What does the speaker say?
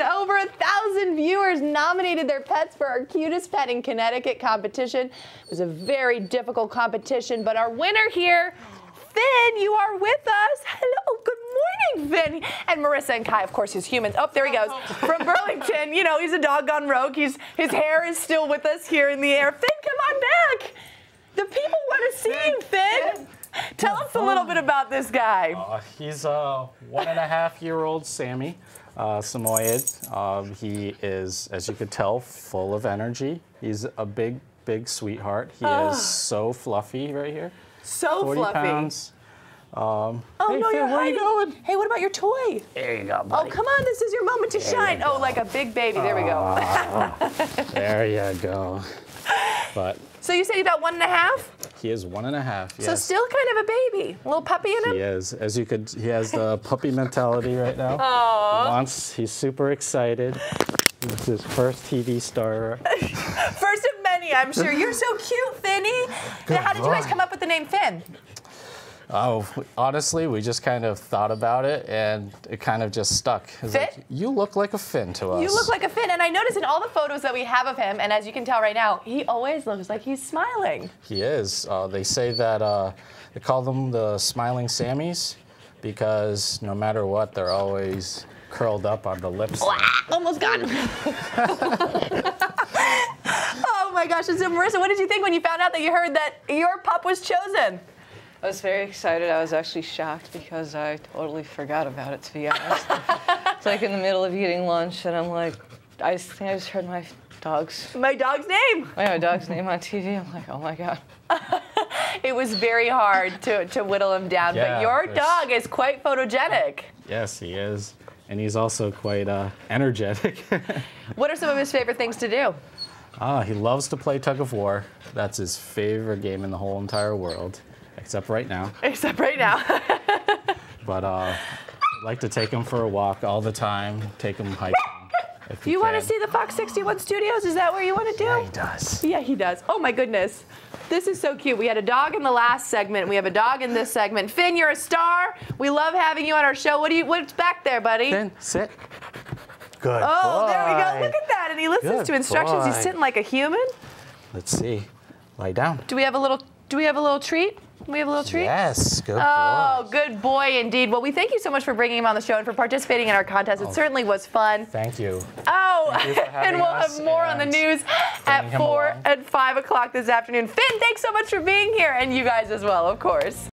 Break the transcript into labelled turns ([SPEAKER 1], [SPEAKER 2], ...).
[SPEAKER 1] Over a thousand viewers nominated their pets for our cutest pet in Connecticut competition. It was a very difficult competition, but our winner here, Finn, you are with us. Hello, good morning, Finn. And Marissa and Kai, of course, whose humans. Oh, there he goes. From Burlington. You know, he's a doggone rogue. He's, his hair is still with us here in the air. Finn, come on back. The people want to see you, Finn. Tell us a little bit about this guy.
[SPEAKER 2] Uh, he's a one and a half year old Sammy, uh, Samoyed. Um, he is, as you could tell, full of energy. He's a big, big sweetheart. He is so fluffy right here.
[SPEAKER 1] So
[SPEAKER 2] 40
[SPEAKER 1] fluffy.
[SPEAKER 2] pounds. Um,
[SPEAKER 1] Oh
[SPEAKER 2] hey,
[SPEAKER 1] no,
[SPEAKER 2] Finn,
[SPEAKER 1] you're
[SPEAKER 2] where
[SPEAKER 1] hiding.
[SPEAKER 2] you going?
[SPEAKER 1] Hey, what about your toy?
[SPEAKER 2] There you go,
[SPEAKER 1] Oh, come on, this is your moment to shine. Oh, like a big baby. There we go.
[SPEAKER 2] There you go. But
[SPEAKER 1] so you said he's about one and a half?
[SPEAKER 2] He is one and a half.
[SPEAKER 1] So still kind of a baby. A little puppy in him?
[SPEAKER 2] he is. As you could, he has the puppy mentality right now.
[SPEAKER 1] Aww.
[SPEAKER 2] He wants. He's super excited. It's his first TV star.
[SPEAKER 1] First of many, I'm sure. You're so cute, Finny. Now, how did you guys come up with the name Finn?
[SPEAKER 2] Oh, honestly, we just kind of thought about it, and it kind of just stuck. Like, you look like a Finn to us.
[SPEAKER 1] You look like a Finn, and I notice in all the photos that we have of him, and as you can tell right now, he always looks like he's smiling.
[SPEAKER 2] He is. Uh, they say that uh, they call them the smiling Sammys because no matter what, they're always curled up on the lips.
[SPEAKER 1] Almost gone. oh my gosh. And so, Marissa, what did you think when you found out that you heard that your pup was chosen?
[SPEAKER 3] I was very excited. I was actually shocked because I totally forgot about it, to be honest. it's like in the middle of eating lunch, and I'm like, I just think I just heard my dog's,
[SPEAKER 1] My dog's name.
[SPEAKER 3] my dog's name on TV. I'm like, oh my god.
[SPEAKER 1] It was very hard to, to whittle him down, but your
[SPEAKER 2] there's-
[SPEAKER 1] dog is quite photogenic.
[SPEAKER 2] Yes, he is. And he's also quite uh, energetic.
[SPEAKER 1] What are some of his favorite things to do?
[SPEAKER 2] ah, he loves to play tug of war. That's his favorite game in the whole entire world, except right now.
[SPEAKER 1] Except right now.
[SPEAKER 2] But uh, I like to take him for a walk all the time, take him hiking. If
[SPEAKER 1] you want to see the Fox 61 studios? Is that where you want to do?
[SPEAKER 2] Yeah, he does.
[SPEAKER 1] Yeah, he does. Oh my goodness. This is so cute. We had a dog in the last segment. We have a dog in this segment. Finn, you're a star. We love having you on our show. What do you what's back there, buddy?
[SPEAKER 2] Finn, sit. Good
[SPEAKER 1] Oh, there we go. Look at that. And he listens
[SPEAKER 2] Good
[SPEAKER 1] to instructions. He's sitting like a human.
[SPEAKER 2] Let's see. Lie down.
[SPEAKER 1] Do we have a little do we have a little treat? We have a little treat?
[SPEAKER 2] Yes, good
[SPEAKER 1] Oh,
[SPEAKER 2] boy.
[SPEAKER 1] good boy indeed. Well, we thank you so much for bringing him on the show and for participating in our contest. It oh. certainly was fun.
[SPEAKER 2] Thank you.
[SPEAKER 1] Oh,
[SPEAKER 2] you for
[SPEAKER 1] and we'll have more on the news at 4
[SPEAKER 2] along.
[SPEAKER 1] and 5 o'clock this afternoon. Finn, thanks so much for being here, and you guys as well, of course.